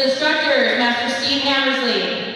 instructor, Master Steve Hammersley.